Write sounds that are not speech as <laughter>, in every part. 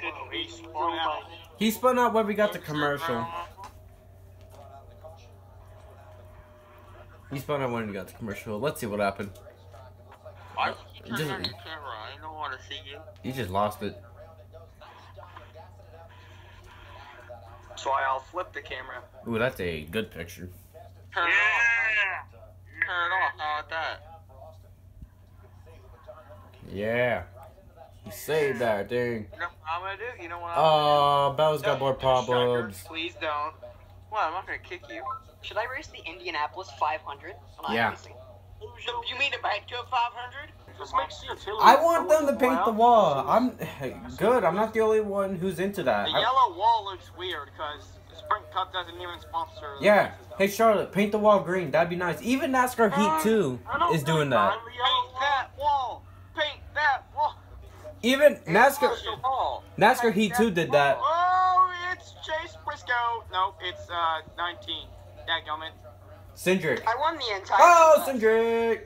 did, and he spun out. He spun out where we got the commercial. He spun out when we got the commercial. Let's see what happened. Why would you turn Just- on your camera? I don't want to see you. He just lost it. So I'll flip the camera. Ooh, that's a good picture. Turn it off. Turn it off. How about that? Yeah. He saved that thing. You know what I'm gonna do? You know what I'm Oh, uh, Bell's got more Don't do problems. Striker. Please don't. What? I'm not gonna kick you. Should I race the Indianapolis 500? on Yeah. iRacing? You mean the Banco 500? Just makes the. I want them to paint the wall. I'm good. I'm not the only one who's into that. The I- yellow wall looks weird because Sprint Cup doesn't even sponsor. yeah. races. Hey Charlotte, paint the wall green. That'd be nice. Even NASCAR Heat uh, 2 is doing that. Paint that wall. Paint that wall. Even NASCAR It's the. NASCAR Paint Heat 2 did that. Oh, it's Chase Briscoe. Nope, it's uh 19. Dadgummit. Cindric. I won the entire. Oh, class. Cindric.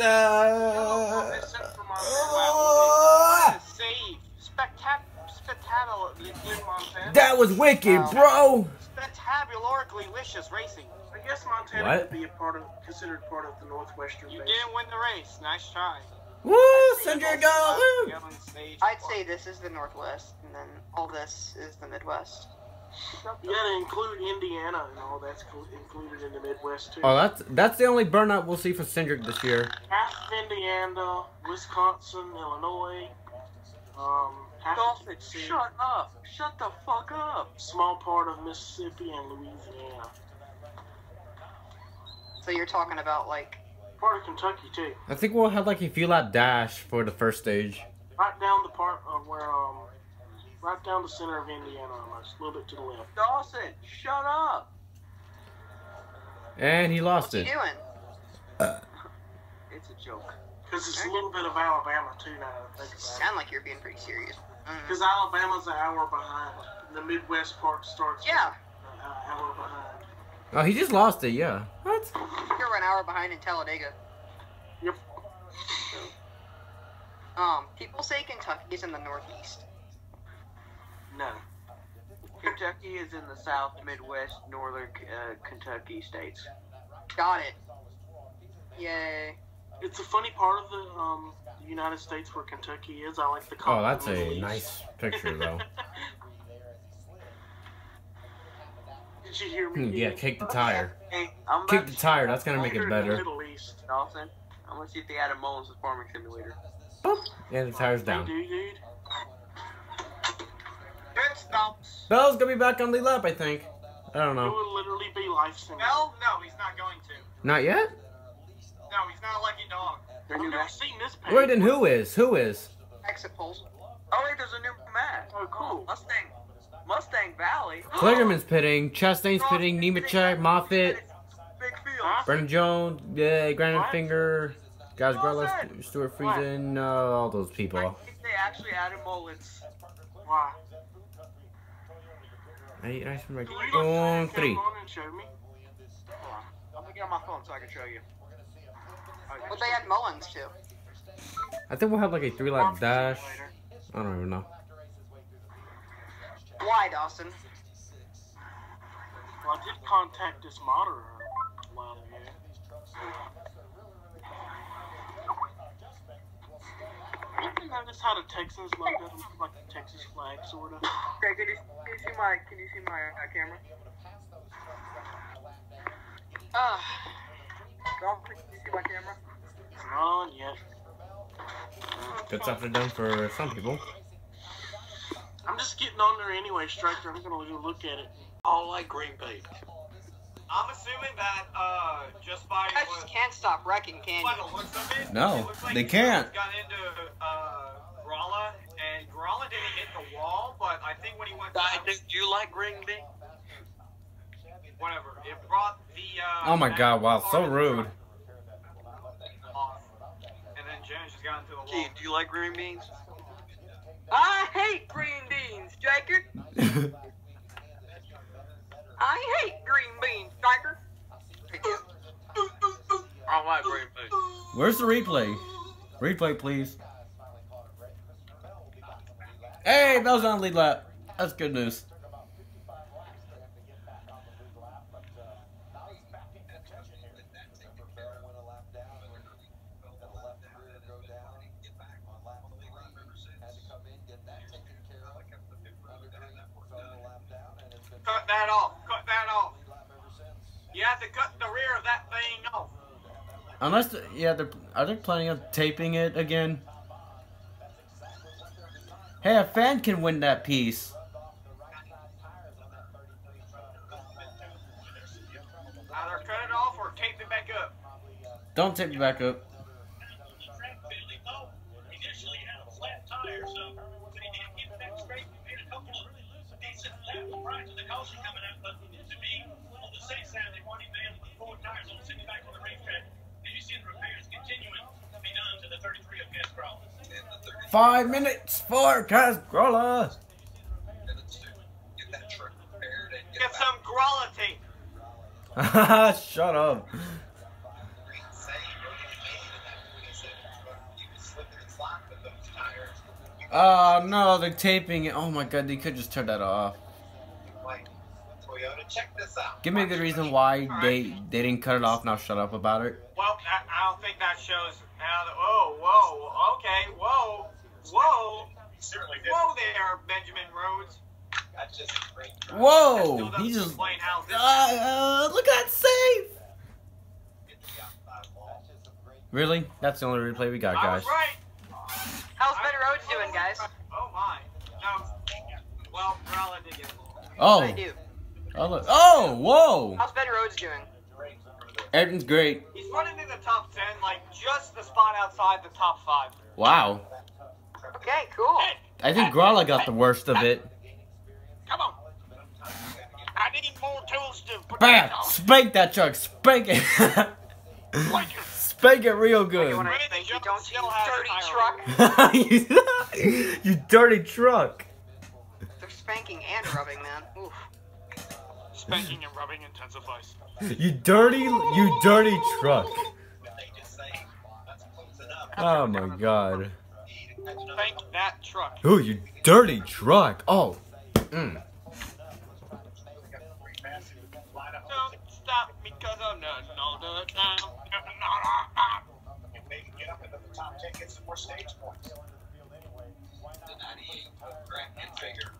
Uh, it's sent from our- oh, save. Spectac- spectacular. You did, Montana. that was wicked, bro. Spectacularly licious racing. I guess Montana What? could be a part of, considered part of the Northwestern You base. didn't win the race. Nice try. Woo, Cindric go. Woo. Get on stage. I'd say this is the Northwest, and then all this is the Midwest. You gotta include Indiana and all that's included in the Midwest too. Oh, that's that's the only burnout we'll see for Cindric this year. half of Indiana, Wisconsin, Illinois, um, half of Dolphin, shut up. Shut the fuck up. small part of Mississippi and Louisiana. So you're talking about like Part of Kentucky too. I think we'll have like a few lap dash for the first stage. Right down the part of where um, right down the center of Indiana, almost a little bit to the left. Dawson, shut up. And he lost what's he it. doing? It's a joke. Because it's a little bit of Alabama too now. that Think about it. Sound like you're being pretty serious. Mm. Because Alabama's an hour behind. The Midwest part starts. Yeah, An hour behind. Oh, he just lost it. Yeah. What? you're an hour behind in Talladega. Yep. Um, people say Kentucky's in the Northeast. No. Kentucky is in the South, Midwest, Northern uh, Kentucky states. Got it. Yay. It's a funny part of the um, United States where Kentucky is. I like the. Oh, that's a nice picture though. <laughs> Did you hear Hmm, me? yeah, kick the tire. Hey, I'm Kick the tire. That's gonna make it in the better. Middle East. Dawson, I'm gonna see if they added Mullins' farming simulator. Boop. And the tire's down. do, dude. Pit stops. Bell's gonna be back on the lap, I think. I don't It know. would literally be life simulator. Well, no, he's not going to. Not yet. No, he's not a lucky dog. I've never seen this page. Wait, then who is? Who is? Exit polls. Oh wait, there's a new map. Oh, cool. Mustang, Mustang Valley. <gasps> Kligerman's pitting. Chastain's pitting. Nemechek, Moffitt, Big field. Huh? Brennan Jones, yeah, Brandon What? Finger, Kaz Grala, Wilson. Stewart Friesen, uh, all those people. I think they actually added Mullins. Why? Hey, nice one, right. Can you look One, three. on and show me? I'm gonna get on my phone so I can show you. But they had Mullins too. I think we'll have like a three lap dash. I don't even know. Why, Dawson? Well, I did contact this moderator a while ago. You ever notice how the Texans logo looks like the Texas flag, sort of? Okay, can you, can you see my can you see my uh, camera? Ugh. Dolphin, can you see my camera? It's not on yet. Good stuff to done for some people. I'm just getting on there anyway, Striker. I'm gonna go look at it. All like green paint. I'm assuming that uh, just by You guys just can't stop wrecking, can by you? the looks of it, No, like they can't. Got into uh, Grala, and Grala didn't hit the wall, but I think when he went I think you like green bean. whatever, it brought the. Uh, Oh my god, wow, so rude. truck off. And then James just got into the wall. Keith, do you like green beans? I hate green beans, Jaker. <laughs> I hate green beans, Striker. I like green beans. Where's the replay? Replay, please. Hey, Bell's on lead lap. That's good news. Cut that off. Cut that off. You have to cut the rear of that thing off. Unless, yeah, they're are they planning on taping it again? Hey, a fan can win that piece. Either cut it off or tape it back up. Don't tape it back up. Five minutes for Kaz Grala. Get some Grala tape. <laughs> Shut up. Oh no, they're taping it. Oh my god, they could just turn that off. Toyota, check this out. Give me the reason why they they didn't cut it off. Now shut up about it. Well, I, I don't think that shows how the. Oh, whoa. Okay, whoa. Whoa. Certainly did. Whoa there, Benjamin Rhodes. That's just a great. Whoa, he just. explain how this Uh, uh, look at that save. Get the outside wall. Really? That's the only replay we got, guys. right. How's Ben Rhodes doing, guys? Oh my. No. Well, Grala did get. Oh, I do. oh, look. oh, whoa. How's Ben Rhodes doing? Everything's great. He's running in the top ten, like just the spot outside the top five. Wow. Okay, cool. I think Grala got the worst of it. come on. I need more tools to. Bam! this. Spank that truck. Spank it. Spank it real good. You wanna Randy thank you, don't you dirty truck? you, <laughs> <laughs> you dirty truck. They're spanking and rubbing, man. Oof. Spanking and rubbing intensifies. You dirty, you dirty truck. They just say, that's close enough. Oh my god. Spank that truck. Oh, you dirty truck. Oh. Mm. Don't stop because I'm not all the time. If they can get up into the top 10, get some more stage points. The 98 of Grant Enfinger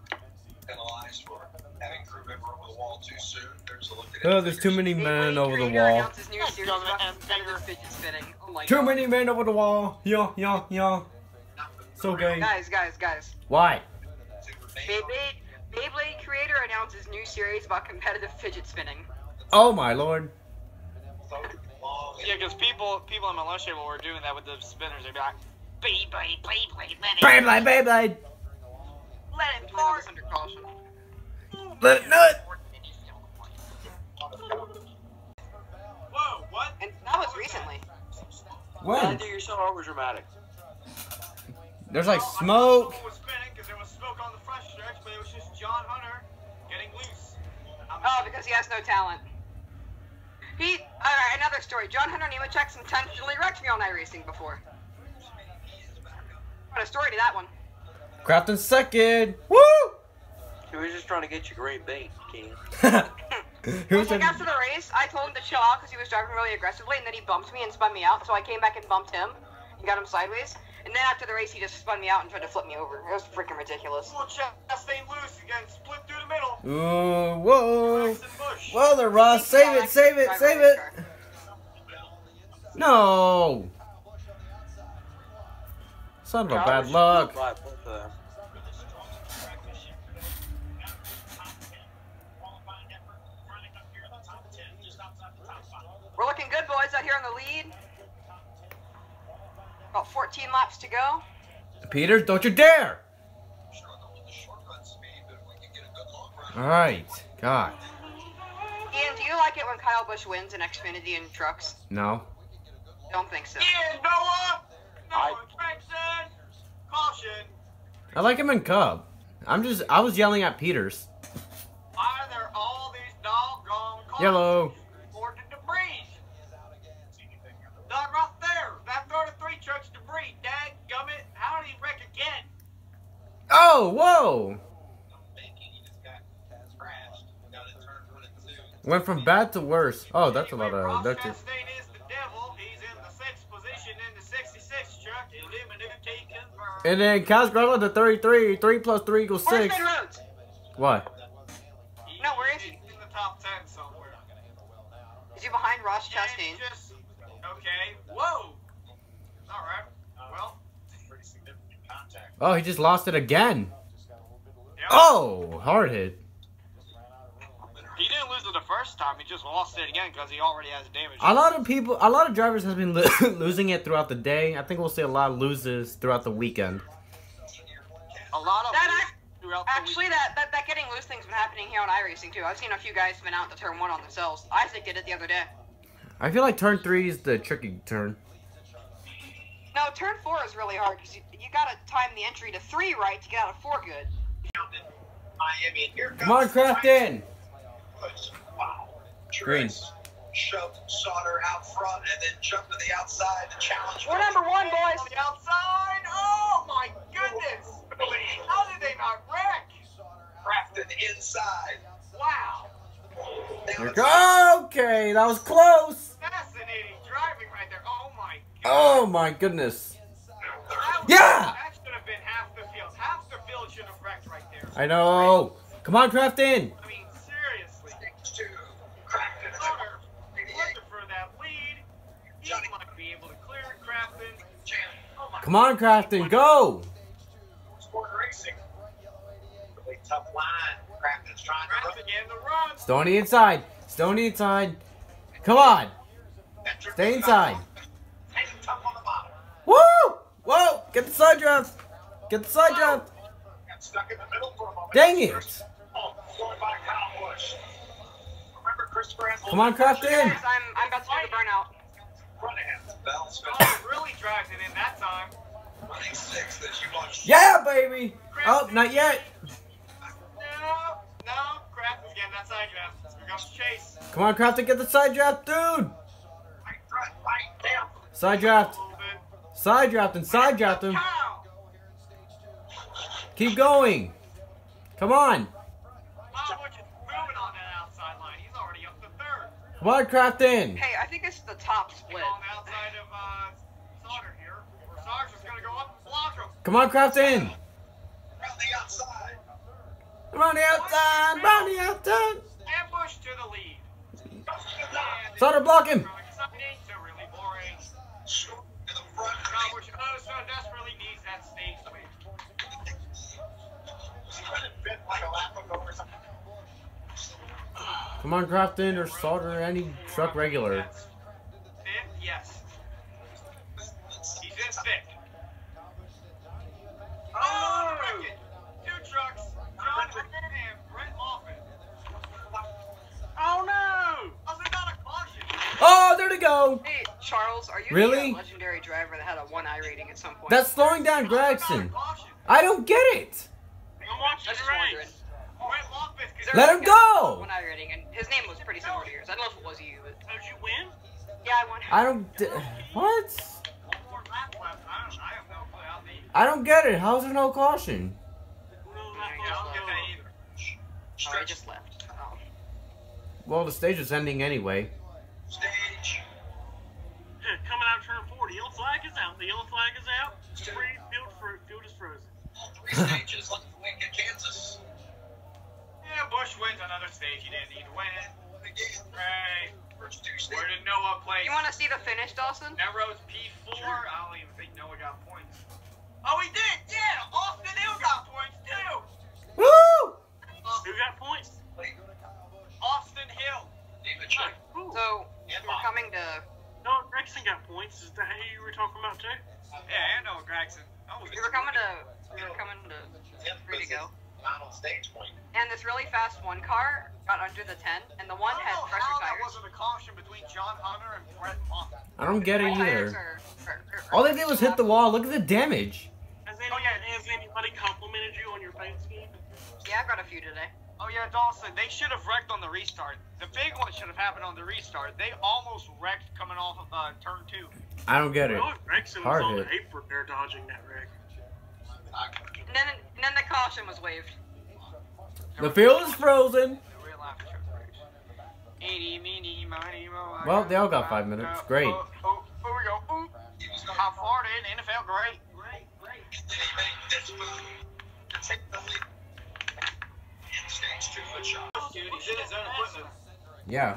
penalized for having crew member over the wall too soon. There's a look at Oh, there's too many men over the wall. announces new series about competitive fidget spinning. Oh my Too many men over the wall. Yeah, yeah, yeah. So gay. Guys, guys, guys. Why? Beyblade, Beyblade Creator announces new series about competitive fidget spinning. Oh my lord. Yeah, because people people in my lunch table were doing that with the spinners. They'd be like, Beyblade, Beyblade, let it, Beyblade, Beyblade. let it Doing fart. under caution. Let it nut. Whoa, what? And that was recently. When? you saw over dramatic. There's like I thought smoke. was spinning because there was smoke on the front stretch, but it was just John Hunter getting loose. Oh, because he has no talent. He. Alright, another story. John Hunter Nemechek's intentionally wrecked me on iRacing before. What a story to that one. Crafton second. Woo! He was just trying to get you great bait, King. <laughs> <laughs> Who's like after the race, I told him to chill out because he was driving really aggressively, and then he bumped me and spun me out. So I came back and bumped him and got him sideways. And then after the race, he just spun me out and tried to flip me over. It was freaking ridiculous. Full chest stay loose. again. split through the middle. Ooh, whoa. Nice. Well, there, Ross. Save it, save it, save it. No. Son of a bad luck. We're looking good, boys, out here on the lead. About 14 laps to go. Peters, don't you dare. Struggle with the shortcut speed, but if we can get a good long run. All right. God. Ian, do you like it when Kyle Busch wins in Xfinity and trucks? No. Don't think so. Yeah, Noah. I- Noah Gragson. Caution. I like him in Cub. I'm just. I was yelling at Peters. Why are there all these doggone cars? Yellow. For the debris. Dog right there. That 33 truck's debris. Dad gummit. How did he wreck again? Oh, Whoa, whoa! thinking he just got crashed. Got it turned one and two. Went from bad to worse. Oh, that's a lot of. Ross That's Chastain is the devil. He's in the sixth position in the 66 truck. Illuminati confirmed. and then Kaz Grala to 33. 3 plus 3 equals 6. Ben Rhodes? What? No, where is he? he's In the top 10 somewhere. Is he behind Ross Yeah, Chastain? he's just okay. Whoa. All right. Well. Pretty significant contact. Oh, he just lost it again. Yeah. Oh, hard hit. He didn't lose it the first time. He just lost it again because he already has damage. A lot of people, a lot of drivers has been lo- <laughs> losing it throughout the day. I think we'll see a lot of loses throughout the weekend. A lot of That act- throughout Actually, week. that, that that getting loose thing's been happening here on iRacing too. I've seen a few guys been out to turn one on themselves. Isaac did it the other day. I feel like turn three is the tricky turn. No, turn four is really hard because you, you gotta time the entry to three right to get out of four good. Miami. Here comes Come on, Crafton. Wow. Green. Shoved Sauter out front and then jumped to the outside to challenge. We're number one, boys. On the outside. Oh my goodness. How did they not wreck? Crafton inside. Wow. Go. Okay, that was close. Fascinating Oh my goodness. Yeah! I know. Come on, Crafton. I mean, seriously. For that lead. He might be able to clear Come on, Crafton. Go. Stoney inside. Stony inside. Come on. Stay inside. Hanging tough on the bottom. Woo! Whoa! Get the side draft. Get the side draft. Got stuck in the middle for a moment. Dang it. Oh, going by Kyle Busch. Remember Christopher Ansel? Come on, Crafton. Guys, I'm I'm about to do the burnout. Front end. Bell's really dragged it in that time. running six that you watched. Yeah, baby. Oh, not yet. No, no. Crafton's getting that side draft. Here comes Chase. Come on, Crafton. Get the side draft, dude. Right front, right down. Side A draft. Little bit. Side draft and side draft him. Cow. Keep going. Come on. Wow, which on that outside line. He's already up to third. Come on, Crafton. Hey, I think it's the top split. On the outside of here. Or Sauter's gonna go up and block him. Come on, Crafton. Around the outside. Come on the outside. Round the outside. Ambush to the lead. Sauter, block him. Come on, Crafton or Sauter, any truck regular. Yes. He's in fifth. Oh. Two trucks. John and Brett Moffitt. Oh no! It not a caution? Oh, there they go. Hey, Charles, are you Really? uh, legendary driver that had a one eye rating at some point? That's slowing down Was it not a Gragson. I don't get it. I'm watching the race. Brett Moffitt. There Let him a guy with go. One eye rating, and his name was pretty similar to yours. I don't know if it was you, but Did you win? yeah, I won. I don't. d- What? One more lap left. I don't. I have no clue how the. I don't get it. How's there no caution? Yeah, I don't get that either. Oh, I just left. Oh. Well, the stage is ending anyway. Stage. Coming out of turn 4, the yellow flag is out. The yellow flag is out. Free field, fro- field is frozen. Three stages left <laughs> to win in Kansas. Yeah, Busch wins another stage. He didn't need to win it. Again, Right. first two Where did Noah play? You want to see the finish, Dawson? Narrow's P4. I don't even think Noah got points. Oh, he did. Yeah, Austin Hill got points too. Woo! Who got points? Austin Hill. David Chick. Ooh. So And we're Bob. coming to. No, Gragson got points. Is that who you were talking about too? Yeah, I know Gragson. Oh, We were coming to. We were coming to. Tenth Three to go. Final stage point. And this really fast one car got under the 10, and the one I had don't know pressure how that tires. wasn't a caution between John Hunter and Brett Moffitt. I don't get it Tires either. are- are- are- All they did was hit the wall. Look at the damage. Has, any, Oh, yeah. has anybody complimented you on your paint scheme? Yeah, I got a few today. Oh yeah, Dawson. They should have wrecked on the restart. The big one should have happened on the restart. They almost wrecked coming off of uh, turn two. I don't get it. Oh, Gragson was Hard on hit. the apron there dodging that wreck. And then, and then the caution was waived. The field is frozen. Real life truck race. Eeny, meeny, miny, mo, I Well, they all got got five minutes. Great. Oh, oh, oh, here we go. Ooh. How far in NFL? Great. Great, great. Then he made this move to take the lead. Instincts two-foot shot. Dude, he's in his own equipment. Yeah.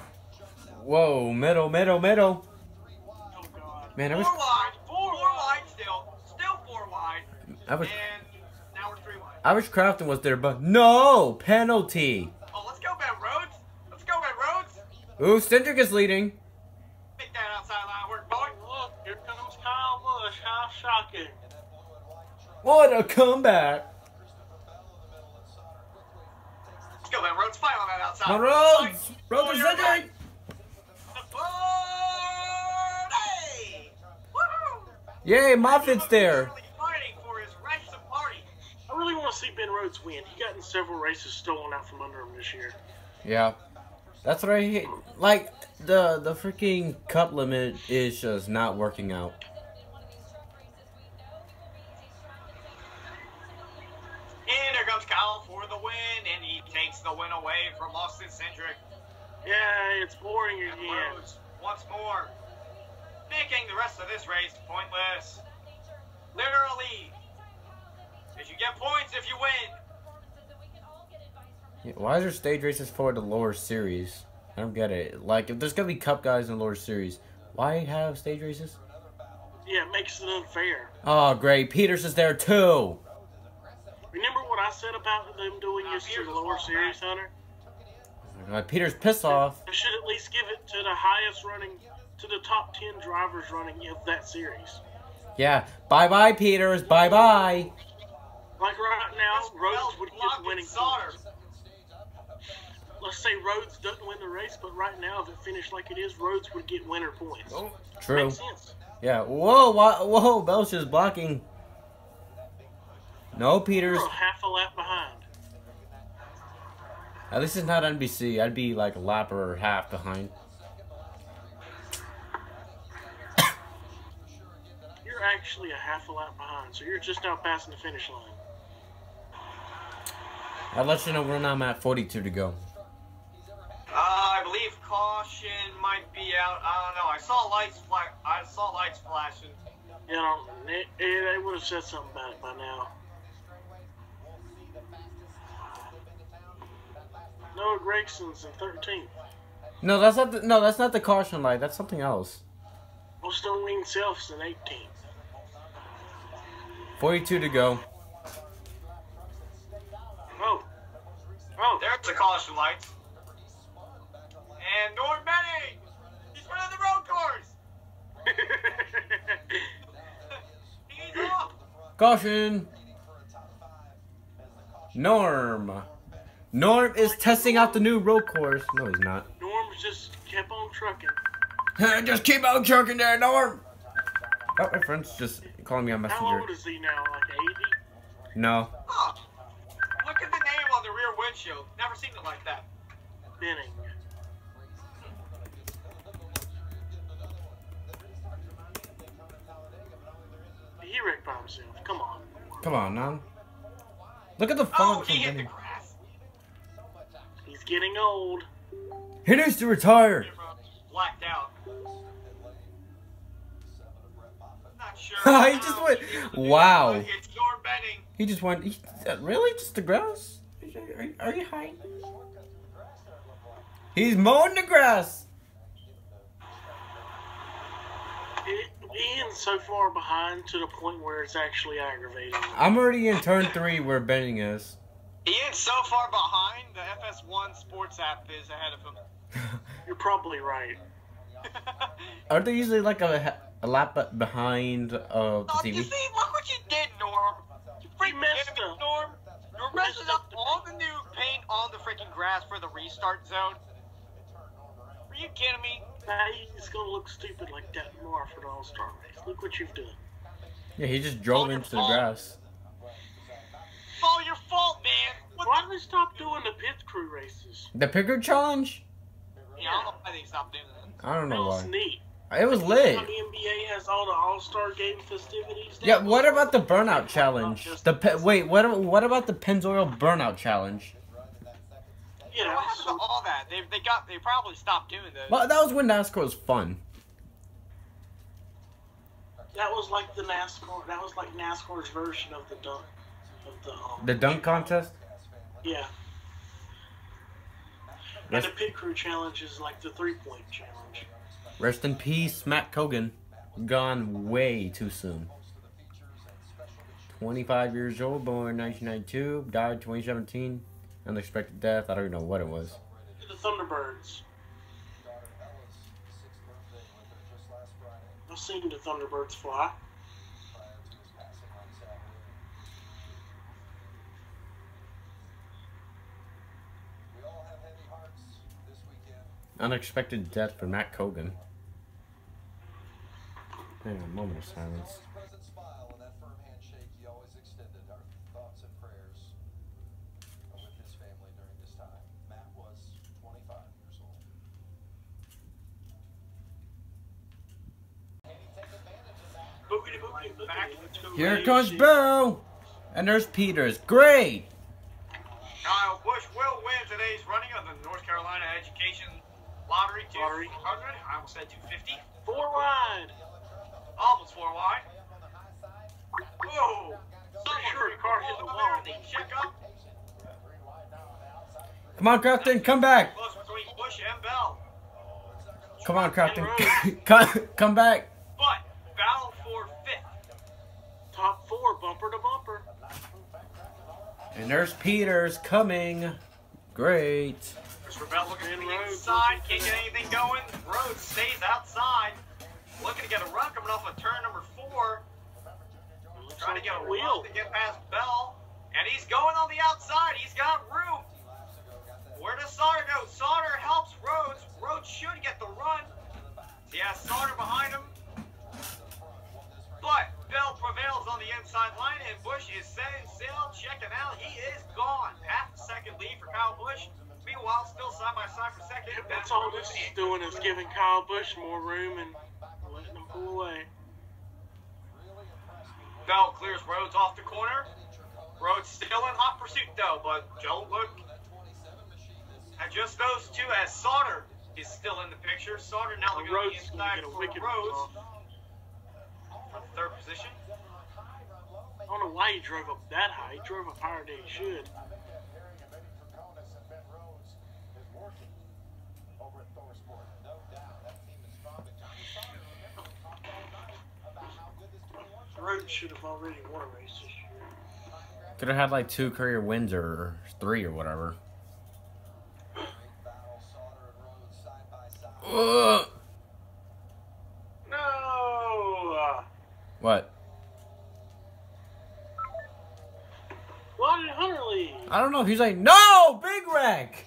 Whoa, middle, middle, middle. Oh. Man, I Four was wide. Four, wide still. Still four wide. I was And now we're three. I wish Crafton was there, but no penalty. Oh, let's go, Ben Rhodes. Let's go, Ben Rhodes. Ooh, Cindric is leading. Make that outside line work, boy. Look, here comes Kyle Busch. How shocking. What a comeback! Let's go, Ben Rhodes. Fight on that outside. My Rhodes. Rhodes is Cindric. Yay, Moffitt's there. Really fighting for his rights to party. I really want to see Ben Rhodes win. He got in several races stolen out from under him this year. Yeah, that's what I hate. Like the the freaking cup limit is just not working out. And there comes Kyle for the win, and he takes the win away from Austin Cindric. Yeah, it's boring And again. Rhodes once more, making the rest of this race pointless. Literally, because you get points if you win. Yeah, Why is there stage races for the lower series? I don't get it. Like if there's gonna be cup guys in the lower series, why have stage races? Yeah, it makes it unfair. Oh great, Peters is there too. Remember what I said about them doing Nah, this to the lower series, back. Hunter? My God, Peters pissed off. I should at least give it to the highest running, to the top 10 drivers running of that series. Yeah, bye bye Peters, bye bye. Like right now, Rhodes would get the winning and points. Let's say Rhodes doesn't win the race, but right now, if it finished like it is, Rhodes would get winner points. Oh, True. Makes sense. Yeah. Whoa, wha- whoa, Belch is blocking. No, Peters. We're half a lap behind. At least it's not NBC. I'd be like a lap or half behind. <coughs> You're actually a half a lap behind, so you're just now passing the finish line. I'll let you know when I'm at 42 to go. Uh, I believe caution might be out. I don't know. I saw lights flash. I saw lights flashing. You know, they, they would have said something about it by now. Noah Gragson's in 13th. No, that's not the, no, that's not the caution light. That's something else. Austin Wayne Self's in 18th. 42 to go. Oh. Oh. There's the caution lights. And Norm Benning! He's running the road course! <laughs> He's off! Caution. Norm. Norm is testing out the new road course. No, he's not. Norm's just kept on trucking. <laughs> Just keep on trucking there, Norm. Oh, my friend's just calling me on Messenger. How old is he now? Like 80? No. Oh, look at the name on the rear windshield. Never seen it like that. Benning. He wrecked by himself. Come on. Come on, man. Look at the Oh, he hit the grass. He's getting old. He needs to retire. Blacked out. Not sure. <laughs> He just went- wow. It's Norm Benning. He just went. He, uh, really? Just the grass? Are, you- are you high? He's mowing the grass. It, Ian's so far behind to the point where it's actually aggravating. I'm already in turn three where Benning is. Ian's so far behind, the FS1 sports app is ahead of him. <laughs> You're probably right. <laughs> Aren't they usually like a, a lap behind uh, the Oh, you TV? see, look what you did, Norm. You freaking messed kidding me, up. Norm? You're messing up all the new paint on the freaking grass for the restart zone. Are you kidding me? Now he's gonna look stupid like that tomorrow for the All Star race. Look what you've done. Yeah, he just drove your into the fault. grass. It's all your fault, man. What Why do they stop doing the pit crew races? The Pickard challenge? Yeah, I don't know why they stopped doing that. I don't know That was why. neat. It was lit. How the NBA has all the All Star Game festivities. Yeah, what about the burnout challenge? The pe- wait, what? What about the Pennzoil burnout challenge? You know, What happened to all that? They, they got they probably stopped doing those. Well, that was when NASCAR was fun. that was like the NASCAR. That was like NASCAR's version of the dunk. Of the um, The dunk contest. yeah. And the pit crew challenge is like the three point challenge. Rest in peace, Matt Cogan. Gone way too soon. 25 years old, born 1992, died 2017. Unexpected death. I don't even know what it was. The Thunderbirds. I've seen the Thunderbirds fly. We all have heavy hearts this weekend. Unexpected death for Matt Cogan. Hang on, a moment of silence. His present smile and that firm handshake he always extended. Our thoughts and prayers are with his family during this time. Matt was 25 years old. Boogity boogity boogity. Back to Here Ray comes Shea. Bo! And there's Peters. Great! Kyle Busch will win today's running of the North Carolina Education Lottery 200. Lottery. I almost said 250. Four wide. Almost four wide. Whoa! Someone sure the car hit the wall. They check up. Come on, Crafton, come back! Close between Busch and Bell. Come on, Crafton. <laughs> come, come back! But battle for fifth. Top four, bumper to bumper. And there's Peters coming. Great. Christopher Bell looking And to the Rhodes inside. Can't get anything going. Rhodes stays outside. Looking to get a run coming off of turn number four. Trying to get a a wheel wheel. to get past Bell. And he's going on the outside. He's got room. Where does Sauter go? Sauter helps Rhodes. Rhodes should get the run. He has Sauter behind him. But Bell prevails on the inside line, and Busch is setting sail, checking out. He is gone. Half a second lead for Kyle Busch. Meanwhile, still side by side for second. That's all this is doing is giving Kyle Busch more room and letting him pull away. Bell clears Rhodes off the corner. Rhodes still in hot pursuit though, but don't look at just those two as Sauter is still in the picture. Sauter now looking the Rhodes is gonna inside for wicked Rhodes the third position. I don't know why he drove up that high. He drove up higher than he should. Rhodes should have already won a race this year. Could have had like two career wins or three or whatever. Ugh. No! What? why did Hunter leave? I don't know. If he's like, no, big wreck.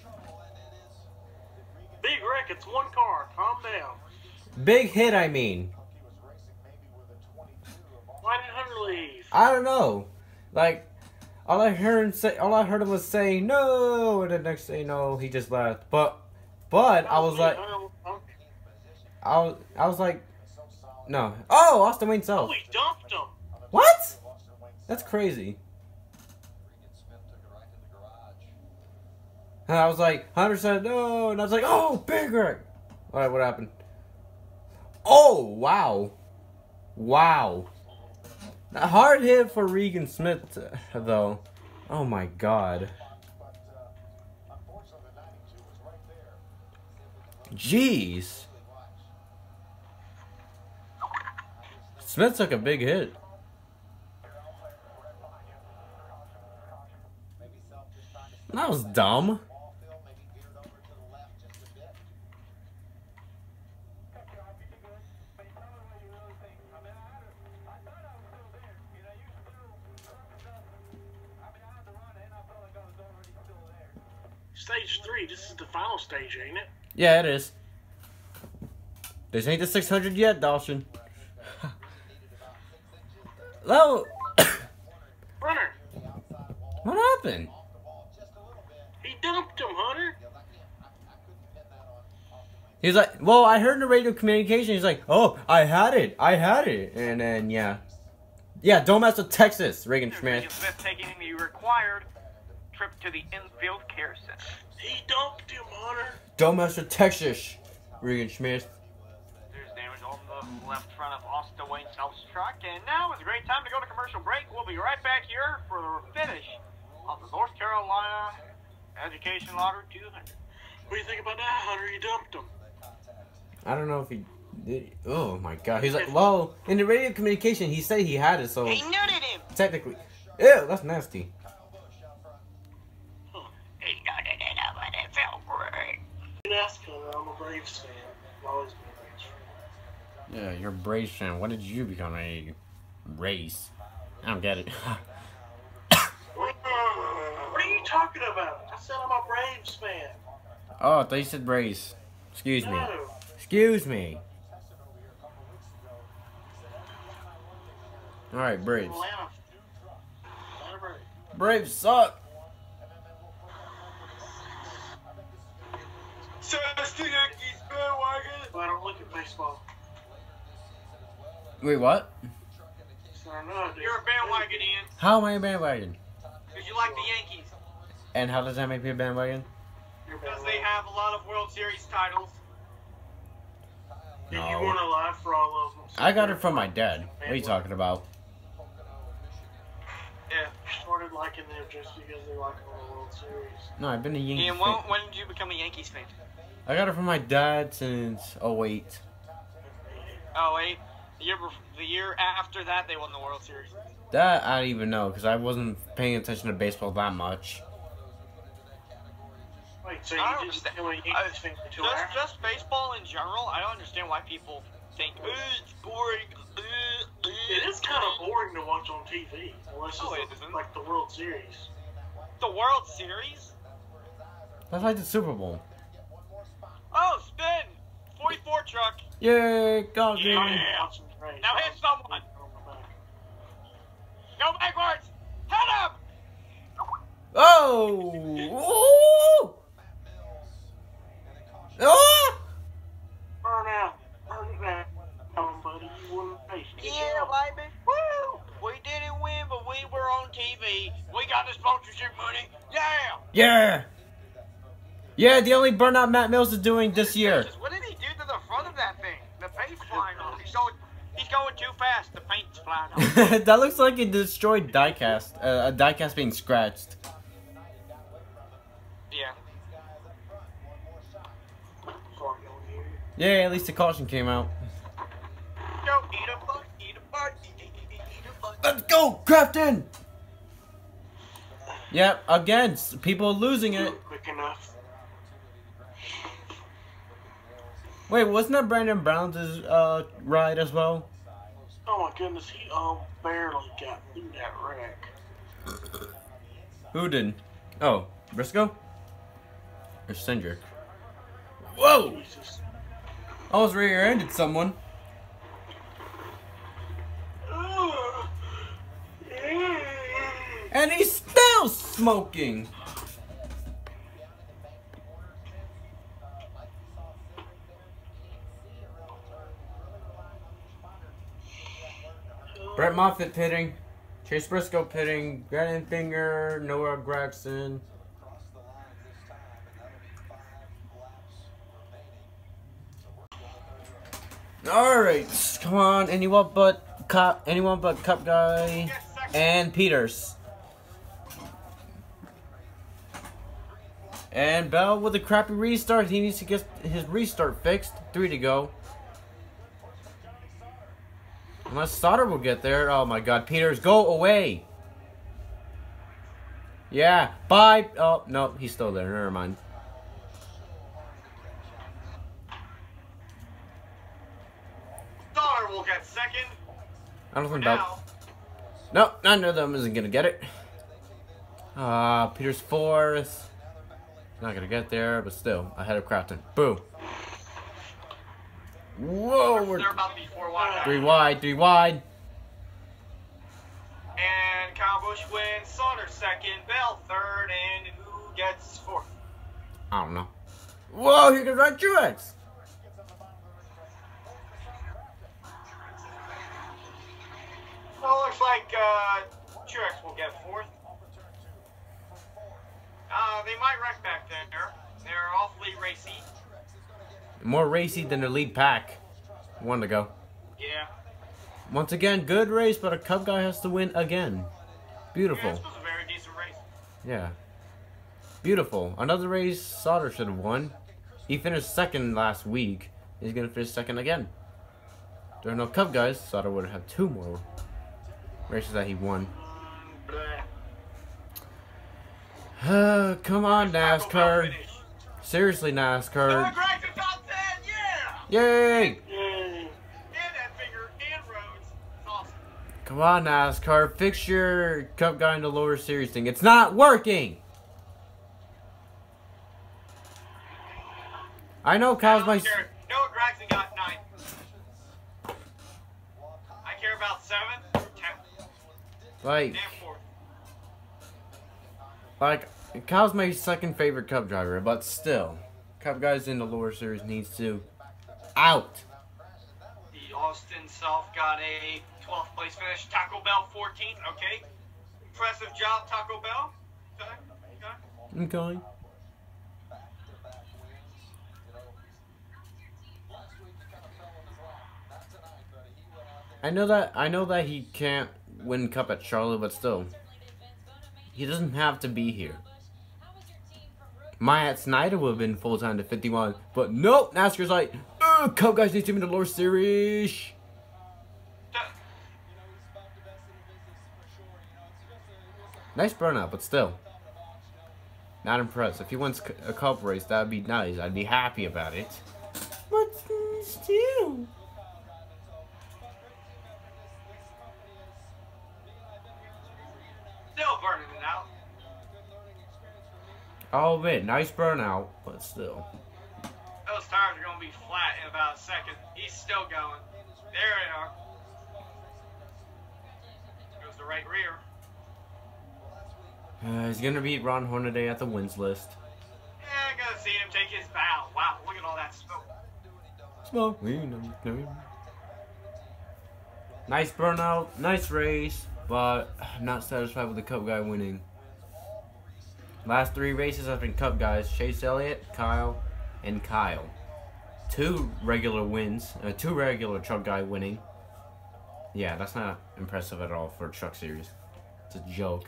Big wreck, it's one car. Calm down. Big hit. I mean, Why did Hunter leave? I don't know. Like, all I heard him say, all I heard him was say no, and the next thing you know, he just left. But, but I was like, I was, I was like, no. Oh, Austin Wayne Oh, Self. he dumped him. What? That's crazy. And I was like, Hunter said no, and I was like, oh, big wreck. All right, what happened? Oh, wow, wow. A hard hit for Regan Smith, though. Oh my God. Jeez. Smith took a big hit. That was dumb. Stage three, this is the final stage, ain't it? Yeah, it is. This ain't the 600 yet, Dawson. <laughs> Hello. Runner, what happened? he dumped him, Hunter. He's like, well, I heard in the radio communication. He's like, oh, I had it, I had it, and then yeah, yeah, don't mess with Texas, Reagan Schmidt. Regan Smith taking the required trip to the infield care center. He dumped him, Hunter. Don't mess with Texas, Regan Schmidt. There's damage on the left front of Austin Wayne Self's truck, and now is a great time to go to commercial break. We'll be right back here for the finish of the North Carolina Education Lottery 200. What do you think about that, Hunter? You dumped him. I don't know if he. Did. Oh my god, he's like, well, in the radio communication, he said he had it, so He nutted him. technically, ew, that's nasty. He nutted it up, and it felt great. You can ask Hunter. I'm a Braves fan. I've always been a Braves fan. Yeah, you're a Braves fan. When did you become a race? I don't get it. <coughs> What are you talking about? I said I'm a Braves fan. oh, I thought you said Braves. Excuse me. Excuse me. All right, Braves. Atlanta. Atlanta Braves. Braves suck. Says Yankees bandwagon. But I don't look at baseball. Wait, what? So I know, dude. You're a bandwagon, Ian, How am I a bandwagon? because you like the Yankees. And how does that make me a bandwagon? Because they have a lot of World Series titles. And you No. weren't alive for all of them. so I got it from my dad. What are you talking about? Yeah. started liking them just because they like in the World Series. No, I've been a Yankee Ian, when, fan. when did you become a Yankees fan? I got it from my dad since 08. Oh wait, the year bef- the year after that they won the World Series. That I don't even know because I wasn't paying attention to baseball that much. Wait, so I you don't just understand. became a I- Yankees fan Just just baseball in general, I don't understand why people think "Ugh, it's boring. ugh, ugh." It is kind of boring to watch on TV, unless No, it's it isn't. like the World Series. The World Series? That's like the Super Bowl. Oh, spin! 44 truck. Yay, God Yeah, damn. watching the race. Now hit someone. On the back. Go backwards. Hit him. Oh! Ooh! Oh! Burn out. Burn it down, buddy. You won the race. Yeah, baby. Woo! We didn't win, but we were on TV. We got the sponsorship money. Yeah. Yeah! Yeah, the only burnout Matt Mills is doing this year. What did he do to the front of that thing? The paint's flying off. He's going, he's going too fast. The paint's flying off. <laughs> that looks like a destroyed diecast. Uh, a diecast being scratched. yeah. Sorry, on you. Yeah, at least the caution came out. Go eat a bug, eat a bug, eat, eat, eat, eat a bug. Let's go, Crafton! Yep, again, people are losing it. Quick enough. Wait, wasn't that Brandon Brown's uh, ride as well? Oh my goodness, he um barely got through that wreck. Who didn't? Oh, Briscoe? Or Cindric? Whoa! Jesus. Almost rear-ended someone. And he's still smoking! Brett Moffitt pitting. Chase Briscoe pitting. Grant Enfinger. Noah Gragson. Cross the line this time, and that'll be five laps remaining. Alright, come on. Anyone but Cup. Anyone but Cup Guy. And Peters. And Bell with a crappy restart. He needs to get his restart fixed. Three to go. Unless Stoddard will get there. Oh my god. Peters, go away. Yeah. Bye. Oh, no. He's still there. Never mind. Dollar will get second. I don't think now. No, none of them isn't gonna get it. Uh, Peters fourth. Not gonna get there, but still ahead of Crafton. Boom. Whoa, we're... They're about to be four wide. Three wide, three wide. And Kyle Busch wins, Saunders second, Bell third, and who gets fourth? I don't know. Whoa, he can run Truex. Well, looks like uh, Truex will get fourth. Uh, they might wreck back there. They're awfully racy. More racy than the lead pack. One to go. Yeah. Once again, good race, but a Cup guy has to win again. Yeah, Beautiful. this was a very decent race. Yeah. Beautiful. Another race Sauter should have won. He finished second last week. He's gonna finish second again. There are no Cup guys. Sauter would have two more races that he won. Uh, <sighs> come on, NASCAR. Seriously, NASCAR. Gragson top 10, yeah! Yay! And Enfinger and Rhodes. It's awesome. Come on, NASCAR. Fix your Cup guy in the lower series thing. It's not working! I know Kyle's my. I don't care. Noah Gragson got nine. I care about seven through ten. Like, like, Kyle's my second favorite Cup driver, but still. Cup guys in the lower series needs to. Out! The Austin Self got a 12th place finish. Taco Bell 14th. Okay. Impressive job, Taco Bell. Okay. Okay. Okay. back-to-back wins. You know, last week he kind of fell in his lap. Not tonight, but he went out there. I know that I know that he can't win Cup at Charlotte, but still. He doesn't have to be here. Myatt Snider would have been full time to 51, but nope, NASCAR's like, Ugh, Cup guys need to be in the lower series. Nice burnout, but still. Not impressed. If he wins a cup race, that'd be nice. I'd be happy about it. But still. Still burning it out. I'll admit, nice burnout, but still. Be flat in about a second. He's still going. There they are. Goes the right rear. Uh, he's gonna beat Ron Hornaday at the wins list. Yeah, I gotta see him take his bow. Wow, look at all that smoke. Smoke. Nice burnout, nice race, but I'm not satisfied with the Cup guy winning. Last three races have been Cup guys: Chase Elliott, Kyle, and Kyle. Two regular wins, uh, two regular Truck guy winning. Yeah, that's not impressive at all for Truck Series. It's a joke.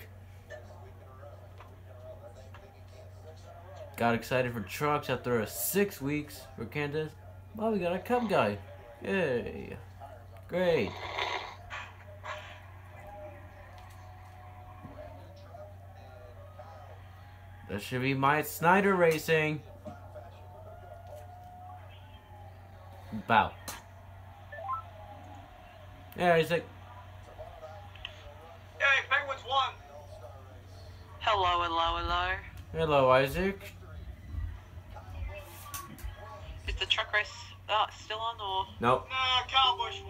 Got excited for trucks after six weeks for Kansas. Well, we got a Cup guy. Yay. Great. That should be Myatt Snider Racing. Bow. Yeah, Isaac. Hey, Penguins won. Hello, hello, hello. Hello, Isaac. Is the truck race uh, still on or? Nope. Nah, Kyle Busch